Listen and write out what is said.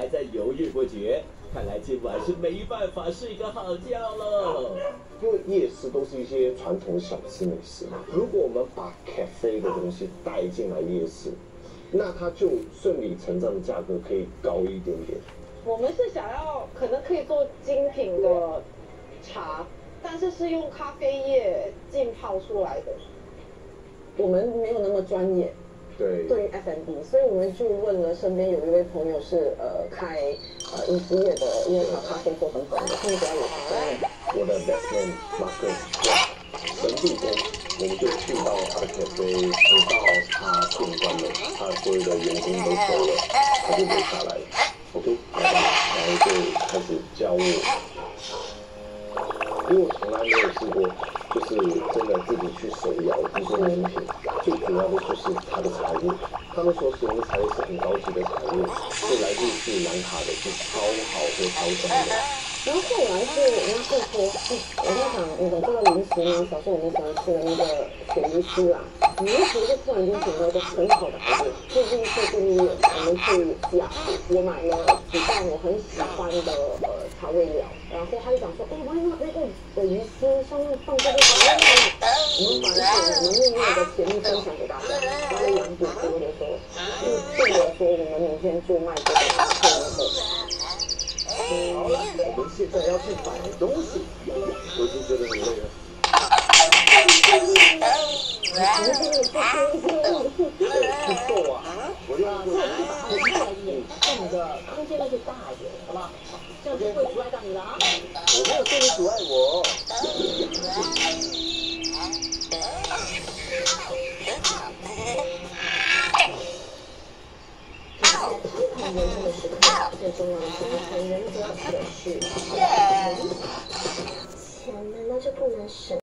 还在犹豫不决。看来今晚是没办法睡个好觉了。因为夜市都是一些传统小吃美食嘛，如果我们把 cafe 的东西带进来夜市，那它就顺理成章的价格可以高一点点。我们是想要可能可以做精品的茶，但是是用咖啡叶浸泡出来的。我们没有那么专业。对，对于 F&B，所以我们就问了身边有一位朋友是呃开呃饮食业的，因为他咖啡做很本的，他们比较有专业。我的 best man Marcus，神助攻，我们就去到他的咖啡，直到他店关了，他所有的员工都走了，他就留下来。OK，然后就开始教我，因为我从来没有试过，就是真的自己去手摇制作饮品。主要的就是它的茶叶，他们所使用的茶叶是很高级的茶叶，是来自于南卡的，是超好喝、超香的。然后后来是人家会说，哎我在想，你的这个零食呢，小时候我们喜欢吃的那个鳕鱼丝啊，你为什么就突然间想到一个很好的孩子？最近是第一月，我们去雅虎，我买了几袋我很喜欢的呃调味料，然后他就讲说，哦，妈呀，那个鳕鱼丝上面放这个调味料。浓郁的甜蜜分享给大家。然后杨姐说的说，就对我说，我们明天就卖这个甜蜜的。好了，我们现在要去买东西，我已经觉得很累了。不错啊，我用过。这样子把它的一点，让你的空间呢就大一点，好不好？这样就不会阻碍到你了啊。我没有说你阻碍我。人生的时刻，最重要的是很原则的是，钱难道就不能省？